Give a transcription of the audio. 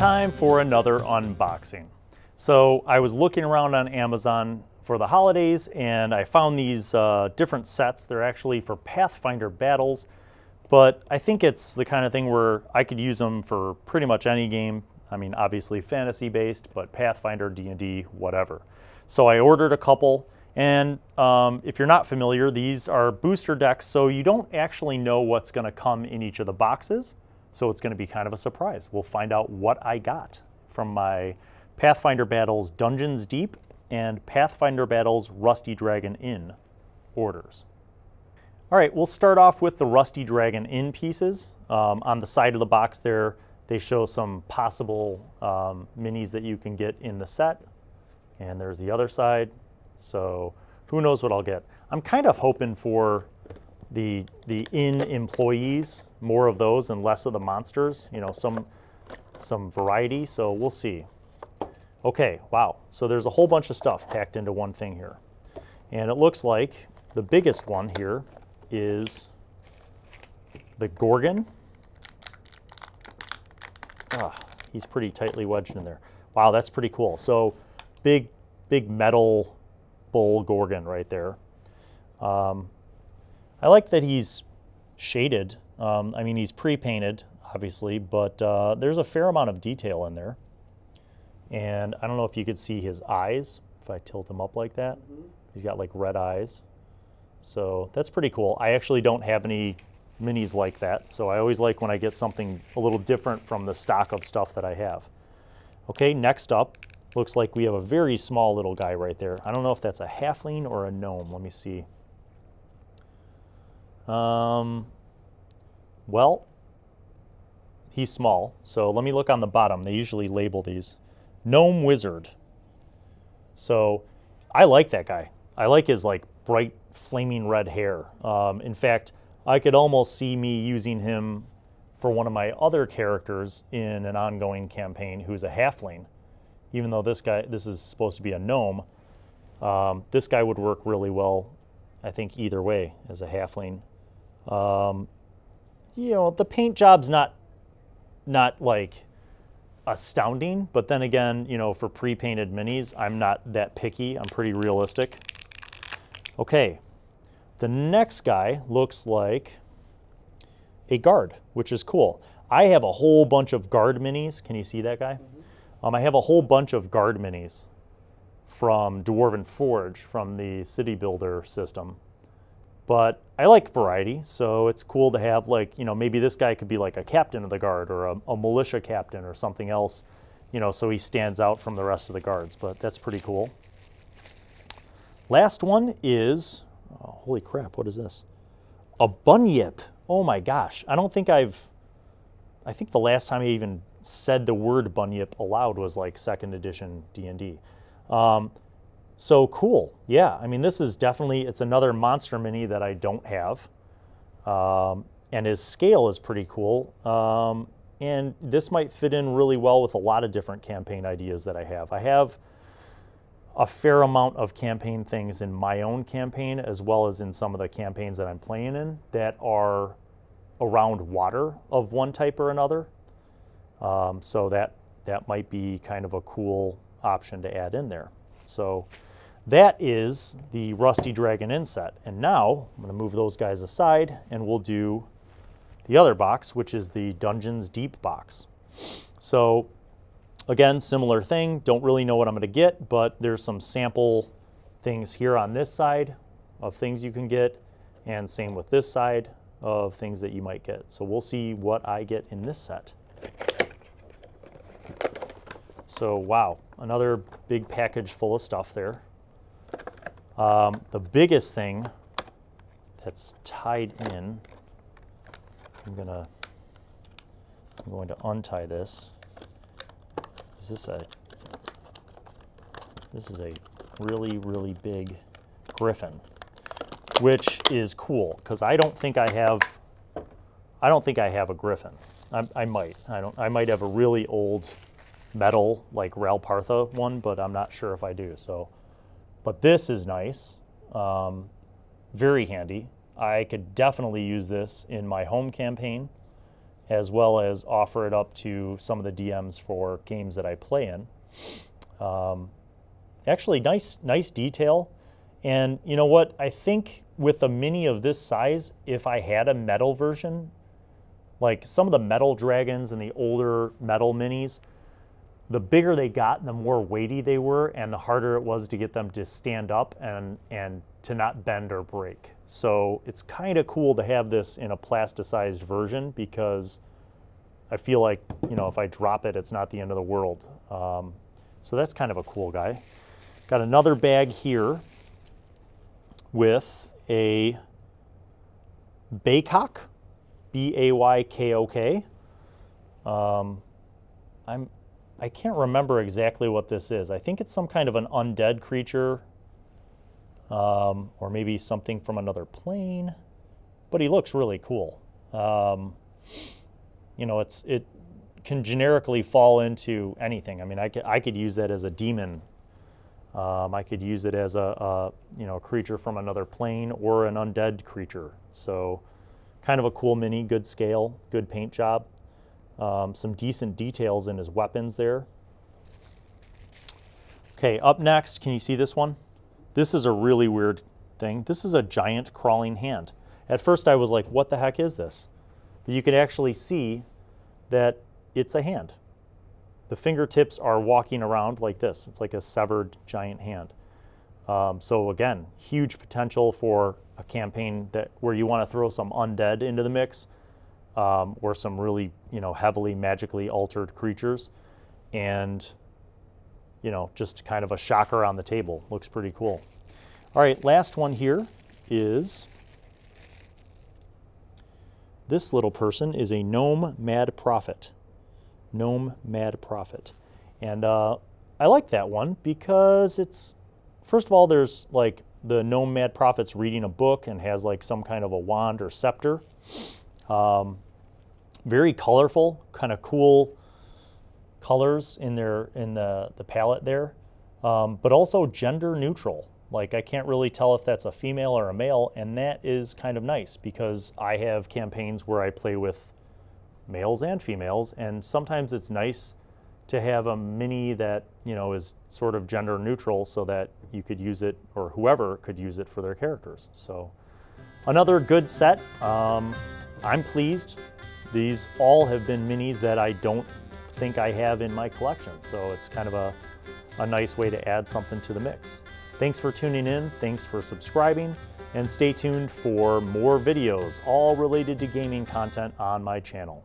time for another unboxing. So I was looking around on Amazon for the holidays and I found these uh, different sets. They're actually for Pathfinder battles, but I think it's the kind of thing where I could use them for pretty much any game. I mean, obviously fantasy based, but Pathfinder, D&D, whatever. So I ordered a couple and um, if you're not familiar, these are booster decks, so you don't actually know what's gonna come in each of the boxes. So it's gonna be kind of a surprise. We'll find out what I got from my Pathfinder Battles Dungeons Deep and Pathfinder Battles Rusty Dragon Inn orders. All right, we'll start off with the Rusty Dragon Inn pieces. Um, on the side of the box there, they show some possible um, minis that you can get in the set. And there's the other side. So who knows what I'll get. I'm kind of hoping for the, the inn employees, more of those and less of the monsters, you know, some, some variety. So we'll see. Okay, wow. So there's a whole bunch of stuff packed into one thing here. And it looks like the biggest one here is the Gorgon. Ah, he's pretty tightly wedged in there. Wow, that's pretty cool. So big, big metal bull Gorgon right there. Um, I like that he's shaded. Um, I mean, he's pre-painted, obviously, but uh, there's a fair amount of detail in there. And I don't know if you could see his eyes, if I tilt him up like that. Mm -hmm. He's got like red eyes. So that's pretty cool. I actually don't have any minis like that, so I always like when I get something a little different from the stock of stuff that I have. Okay, next up, looks like we have a very small little guy right there. I don't know if that's a halfling or a gnome. Let me see. Um, well, he's small, so let me look on the bottom. They usually label these. Gnome Wizard. So I like that guy. I like his like bright flaming red hair. Um, in fact, I could almost see me using him for one of my other characters in an ongoing campaign who's a halfling. Even though this guy, this is supposed to be a gnome, um, this guy would work really well, I think, either way as a halfling. Um, you know, the paint job's not, not like astounding, but then again, you know, for pre-painted minis, I'm not that picky. I'm pretty realistic. Okay, the next guy looks like a guard, which is cool. I have a whole bunch of guard minis. Can you see that guy? Mm -hmm. um, I have a whole bunch of guard minis from Dwarven Forge, from the City Builder system. But I like variety, so it's cool to have like, you know, maybe this guy could be like a captain of the guard or a, a militia captain or something else, you know, so he stands out from the rest of the guards, but that's pretty cool. Last one is, oh, holy crap, what is this? A bunyip. Oh my gosh, I don't think I've, I think the last time I even said the word bunyip aloud was like second edition D&D. Um, so cool. Yeah, I mean, this is definitely, it's another monster mini that I don't have. Um, and his scale is pretty cool. Um, and this might fit in really well with a lot of different campaign ideas that I have. I have a fair amount of campaign things in my own campaign as well as in some of the campaigns that I'm playing in that are around water of one type or another. Um, so that, that might be kind of a cool option to add in there. So that is the Rusty Dragon Inn set. And now I'm going to move those guys aside and we'll do the other box, which is the Dungeons Deep box. So again, similar thing. Don't really know what I'm going to get, but there's some sample things here on this side of things you can get, and same with this side of things that you might get. So we'll see what I get in this set. So wow, another big package full of stuff there. Um, the biggest thing that's tied in, I'm gonna, I'm going to untie this. Is this a, this is a really, really big griffin, which is cool because I don't think I have, I don't think I have a griffin. I, I might, I don't, I might have a really old metal like Ral Partha one, but I'm not sure if I do. So but this is nice, um, very handy. I could definitely use this in my home campaign as well as offer it up to some of the DMs for games that I play in. Um, actually, nice, nice detail. And you know what? I think with a mini of this size, if I had a metal version, like some of the metal dragons and the older metal minis, the bigger they got, the more weighty they were, and the harder it was to get them to stand up and, and to not bend or break. So it's kind of cool to have this in a plasticized version because I feel like, you know, if I drop it, it's not the end of the world. Um, so that's kind of a cool guy. Got another bag here with a Baykok, B-A-Y-K-O-K. Um, I'm, I can't remember exactly what this is. I think it's some kind of an undead creature um, or maybe something from another plane, but he looks really cool. Um, you know, it's it can generically fall into anything. I mean, I could, I could use that as a demon. Um, I could use it as a, a, you know, a creature from another plane or an undead creature. So kind of a cool mini, good scale, good paint job. Um, some decent details in his weapons there. Okay, up next, can you see this one? This is a really weird thing. This is a giant crawling hand. At first I was like, what the heck is this? But you can actually see that it's a hand. The fingertips are walking around like this. It's like a severed giant hand. Um, so again, huge potential for a campaign that where you want to throw some undead into the mix, um, or some really you know heavily magically altered creatures, and you know just kind of a shocker on the table. Looks pretty cool. All right, last one here is this little person is a gnome mad prophet. Gnome mad prophet. And uh, I like that one because it's, first of all, there's like the gnome mad prophet's reading a book and has like some kind of a wand or scepter. Um, very colorful, kind of cool colors in their in the the palette there, um, but also gender neutral. Like I can't really tell if that's a female or a male, and that is kind of nice because I have campaigns where I play with males and females, and sometimes it's nice to have a mini that you know is sort of gender neutral so that you could use it or whoever could use it for their characters. So another good set. Um, I'm pleased. These all have been minis that I don't think I have in my collection, so it's kind of a, a nice way to add something to the mix. Thanks for tuning in, thanks for subscribing, and stay tuned for more videos all related to gaming content on my channel.